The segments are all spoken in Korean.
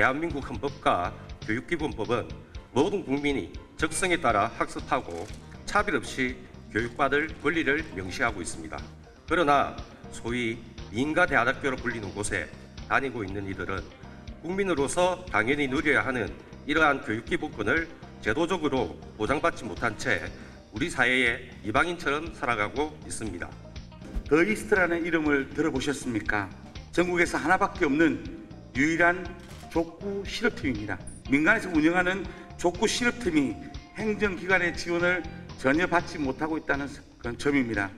대한민국 헌법과 교육기본법은 모든 국민이 적성에 따라 학습하고 차별 없이 교육받을 권리를 명시하고 있습니다. 그러나 소위 민가 대안학교로 불리는 곳에 다니고 있는 이들은 국민으로서 당연히 누려야 하는 이러한 교육기본권을 제도적으로 보장받지 못한 채 우리 사회의 이방인처럼 살아가고 있습니다. 더 이스트라는 이름을 들어보셨습니까? 전국에서 하나밖에 없는 유일한 족구 실업팀입니다. 민간에서 운영하는 족구 실업팀이 행정기관의 지원을 전혀 받지 못하고 있다는 그런 점입니다.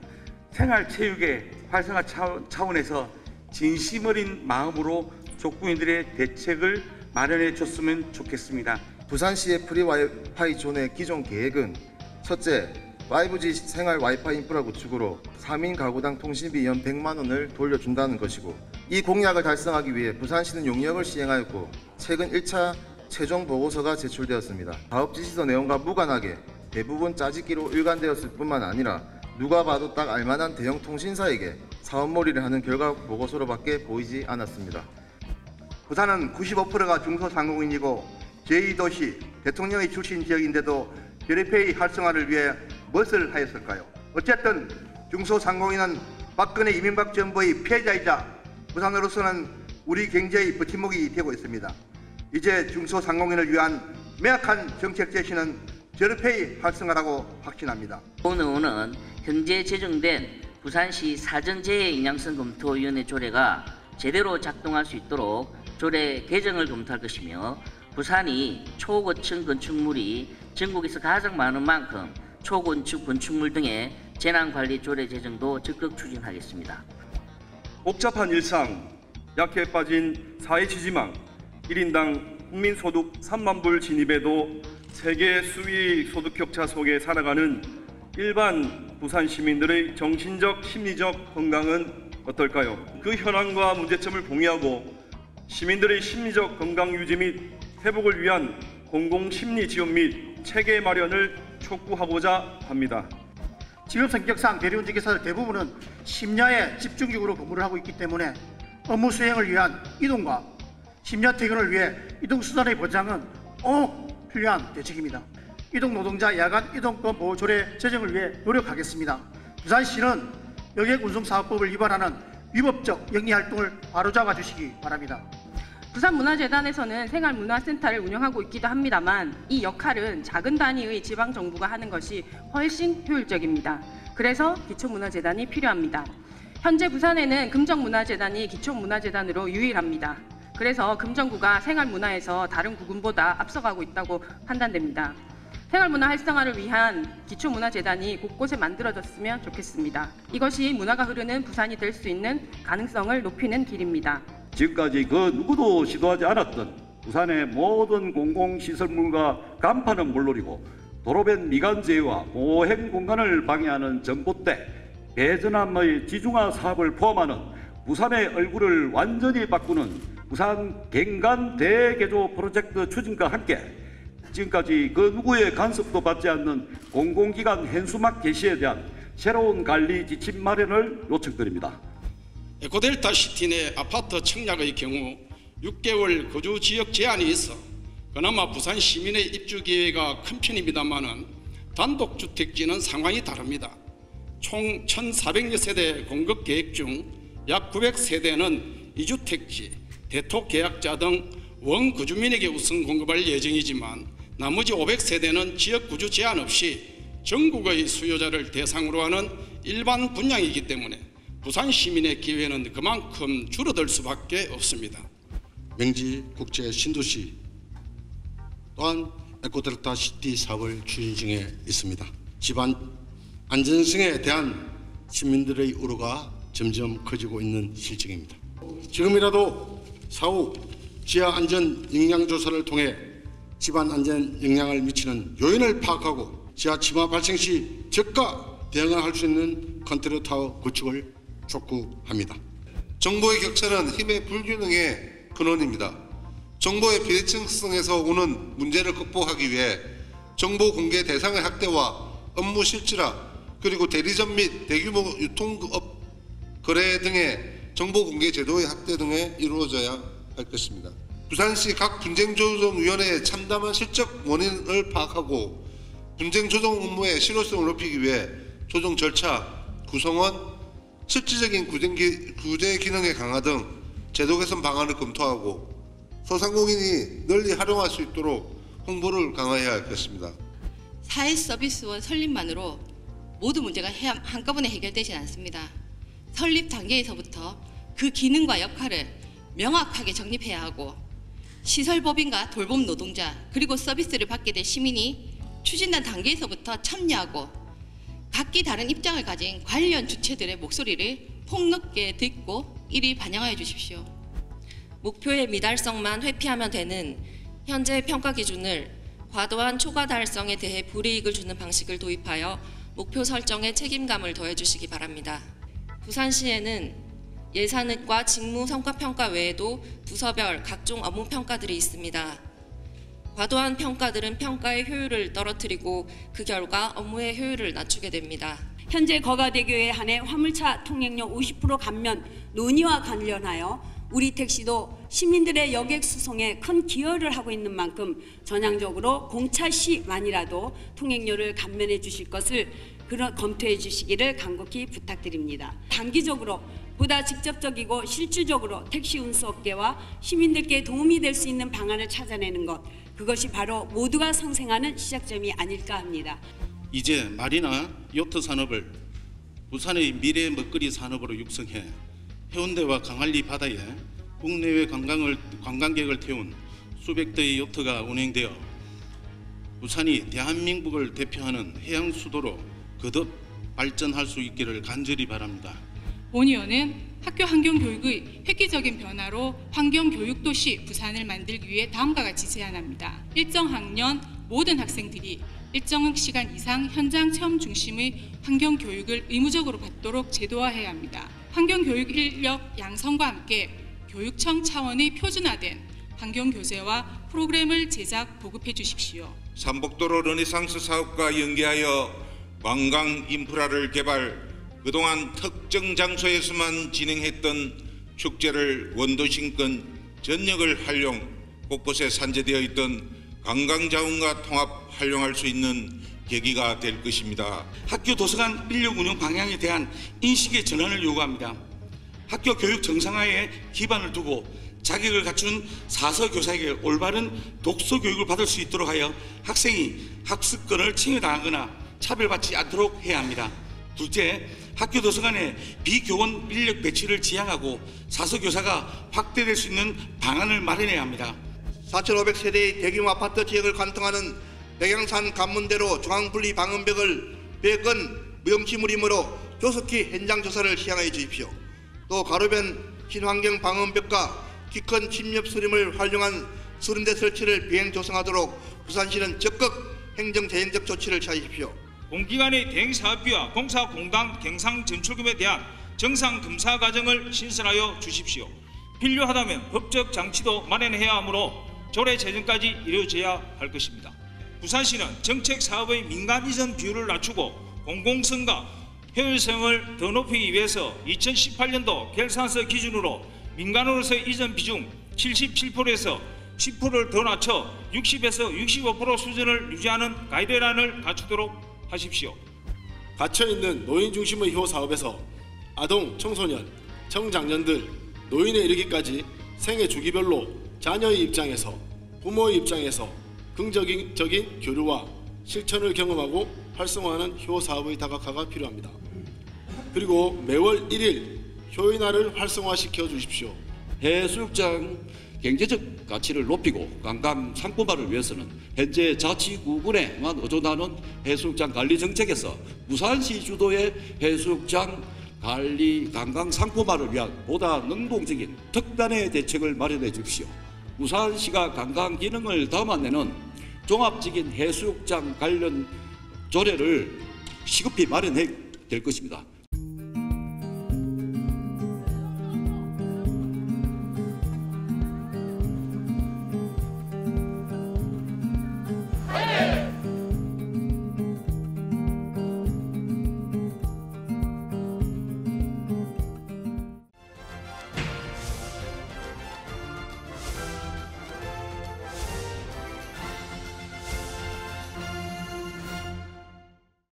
생활체육의 활성화 차원- 차원에서 진심 어린 마음으로 족구인들의 대책을 마련해 줬으면 좋겠습니다. 부산시의 프리 와이파이 존의 기존 계획은 첫째, 5G 생활 와이파이 인프라 구축으로 3인 가구당 통신비 연 100만 원을 돌려준다는 것이고 이 공약을 달성하기 위해 부산시는 용역을 시행하였고 최근 1차 최종 보고서가 제출되었습니다. 사업 지시서 내용과 무관하게 대부분 짜집기로 일관되었을 뿐만 아니라 누가 봐도 딱 알만한 대형 통신사에게 사업몰이를 하는 결과 보고서로밖에 보이지 않았습니다. 부산은 95%가 중소상공인이고 제2도시 대통령의 출신 지역인데도 결의회의 활성화를 위해 무엇을 하였을까요? 어쨌든 중소상공인은 박근혜 이명박 정부의 피해자이자 부산으로서는 우리 경제의 버팀목이 되고 있습니다. 이제 중소상공인을 위한 명확한 정책 제시는 결의회의 활성화라고 확신합니다. 오늘은 현재 제정된 부산시 사전재해 영향성 검토위원회 조례가 제대로 작동할 수 있도록 조례 개정을 검토할 것이며 부산이 초고층 건축물이 전국에서 가장 많은 만큼 초건축 건축물 등의 재난관리 조례 제정도 적극 추진하겠습니다. 복잡한 일상, 약해 빠진 사회 지지망, 1인당 국민소득 3만 불 진입에도 세계 수위 소득 격차 속에 살아가는 일반 부산 시민들의 정신적, 심리적 건강은 어떨까요? 그 현황과 문제점을 공유하고 시민들의 심리적 건강 유지 및 회복을 위한 공공 심리 지원 및 체계 마련을 촉구하고자 합니다. 직업 성격상 대리운전 기사들 대부분은 심야에 집중적으로 근무를 하고 있기 때문에 업무 수행을 위한 이동과 심야 퇴근을 위해 이동수단의 보장은 꼭 필요한 대책입니다. 이동 노동자 야간 이동권 보호 조례 제정을 위해 노력하겠습니다. 부산시는 여객운송사업법을 위반하는 위법적 영리활동을 바로잡아 주시기 바랍니다. 부산문화재단에서는 생활문화센터를 운영하고 있기도 합니다만 이 역할은 작은 단위의 지방 정부가 하는 것이 훨씬 효율적입니다. 그래서 기초문화재단이 필요합니다. 현재 부산에는 금정문화재단이 기초문화재단으로 유일합니다. 그래서 금정구가 생활문화에서 다른 구군보다 앞서가고 있다고 판단됩니다. 생활문화 활성화를 위한 기초문화재단이 곳곳에 만들어졌으면 좋겠습니다. 이것이 문화가 흐르는 부산이 될 수 있는 가능성을 높이는 길입니다. 지금까지 그 누구도 시도하지 않았던 부산의 모든 공공시설물과 간판은 물론이고 도로변 미관제와 보행 공간을 방해하는 전봇대, 배전함의 지중화 사업을 포함하는 부산의 얼굴을 완전히 바꾸는 부산 갱간 대개조 프로젝트 추진과 함께 지금까지 그 누구의 간섭도 받지 않는 공공기관 현수막 개시에 대한 새로운 관리 지침 마련을 요청드립니다. 에코델타 시티 내 아파트 청약의 경우 6개월 거주 지역 제한이 있어 그나마 부산 시민의 입주 기회가 큰 편입니다만은 단독 주택지는 상황이 다릅니다. 총 1,400여 세대 공급 계획 중 약 900세대는 이주택지, 대토 계약자 등 원거주민에게 우선 공급할 예정이지만 나머지 500세대는 지역 구주 제한 없이 전국의 수요자를 대상으로 하는 일반 분양이기 때문에 부산 시민의 기회는 그만큼 줄어들 수밖에 없습니다. 명지 국제 신도시 또한 에코델타 시티 사업을 추진 중에 있습니다. 지반 안전성에 대한 시민들의 우려가 점점 커지고 있는 실정입니다. 지금이라도 사후 지하 안전 영향 조사를 통해 지반 안전 영향을 미치는 요인을 파악하고 지하 침하 발생 시 즉각 대응을 할 수 있는 컨트롤 타워 구축을 촉구합니다. 정보의 격차는 힘의 불균형의 근원입니다. 정보의 비대칭성에서 오는 문제를 극복하기 위해 정보 공개 대상의 확대와 업무 실질화 그리고 대리점 및 대규모 유통업 거래 등의 정보 공개 제도의 확대 등에 이루어져야 할 것입니다. 부산시 각 분쟁조정위원회에 참담한 실적 원인을 파악하고 분쟁조정 업무의 실효성을 높이기 위해 조정 절차, 구성원, 실질적인 구제 기능의 강화 등 제도 개선 방안을 검토하고 소상공인이 널리 활용할 수 있도록 홍보를 강화해야 할 것입니다. 사회 서비스원 설립만으로 모든 문제가 해- 한꺼번에 해결되지 않습니다. 설립 단계에서부터 그 기능과 역할을 명확하게 정립해야 하고 시설법인과 돌봄 노동자 그리고 서비스를 받게 될 시민이 추진단 단계에서부터 참여하고 각기 다른 입장을 가진 관련 주체들의 목소리를 폭넓게 듣고 이리 반영하여 주십시오. 목표의 미달성만 회피하면 되는 현재 평가 기준을 과도한 초과 달성에 대해 불이익을 주는 방식을 도입하여 목표 설정에 책임감을 더해 주시기 바랍니다. 부산시에는 예산과 직무 성과 평가 외에도 부서별 각종 업무 평가들이 있습니다. 과도한 평가들은 평가의 효율을 떨어뜨리고 그 결과 업무의 효율을 낮추게 됩니다. 현재 거가대교에 한해 화물차 통행료 50% 감면 논의와 관련하여 우리 택시도 시민들의 여객 수송에 큰 기여를 하고 있는 만큼 전향적으로 공차 시만이라도 통행료를 감면해 주실 것을 그런 검토해 주시기를 간곡히 부탁드립니다. 단기적으로 보다 직접적이고 실질적으로 택시 운수업계와 시민들께 도움이 될 수 있는 방안을 찾아내는 것 그것이 바로 모두가 상생하는 시작점이 아닐까 합니다. 이제 말이나 요트 산업을 부산의 미래 먹거리 산업으로 육성해 해운대와 강한리 바다에 국내외 관광을 관광객을 태운 수백 대의 요트가 운행되어 부산이 대한민국을 대표하는 해양 수도로 거듭 발전할 수 있기를 간절히 바랍니다. 본 의원은 학교 환경 교육의 획기적인 변화로 환경 교육 도시 부산을 만들기 위해 다음과 같이 제안합니다. 일정 학년 모든 학생들이 일정 시간 이상 현장 체험 중심의 환경 교육을 의무적으로 받도록 제도화해야 합니다. 환경 교육 인력 양성과 함께 교육청 차원의 표준화된 환경 교재와 프로그램을 제작 보급해 주십시오. 삼복도로 르네상스 사업과 연계하여 관광 인프라를 개발, 그동안 특정 장소에서만 진행했던 축제를 원도심권 전역을 활용, 곳곳에 산재되어 있던 관광 자원과 통합 활용할 수 있는 계기가 될 것입니다. 학교 도서관 인력 운영 방향에 대한 인식의 전환을 요구합니다. 학교 교육 정상화에 기반을 두고 자격을 갖춘 사서 교사에게 올바른 독서 교육을 받을 수 있도록 하여 학생이 학습권을 침해당하거나 차별받지 않도록 해야 합니다. 둘째, 학교 도서관에 비교원 인력 배치를 지향하고 사서 교사가 확대될 수 있는 방안을 마련해야 합니다. 4,500세대의 대규모 아파트 지역을 관통하는 백양산 관문대로 중앙분리 방음벽을 100건 무용지물이므로 조속히 현장 조사를 시행하여 주십시오. 또 가로변 친환경 방음벽과 키큰 침엽 수림을 활용한 수림대 설치를 비행 조성하도록 부산시는 적극 행정 재정적 조치를 취하십시오. 공기관의 대행 사업비와 공사 공당 경상 전출금에 대한 정상 검사 과정을 신설하여 주십시오. 필요하다면 법적 장치도 마련해야 하므로 조례 제정까지 이루어져야 할 것입니다. 부산시는 정책 사업의 민간 이전 비율을 낮추고 공공성과 효율성을 더 높이기 위해서 2018년도 결산서 기준으로 민간으로서의 이전 비중 77%에서 10%를 더 낮춰 60에서 65% 수준을 유지하는 가이드라인을 갖추도록 하십시오. 갇혀있는 노인 중심의 효 사업에서 아동, 청소년, 청장년들, 노인에 이르기까지 생애 주기별로 자녀의 입장에서 부모의 입장에서 긍정적인 적인 교류와 실천을 경험하고 활성화하는 효 사업의 다각화가 필요합니다. 그리고 매월 1일 효인화를 활성화시켜 주십시오. 해수욕장 경제적 가치를 높이고 관광 상품화를 위해서는 현재 자치구군에만 의존하는 해수욕장 관리 정책에서 부산시 주도의 해수욕장 관리 관광 상품화를 위한 보다 능동적인 특단의 대책을 마련해 주십시오. 부산시가 관광 기능을 담아내는 종합적인 해수욕장 관련 조례를 시급히 마련해 될 것입니다.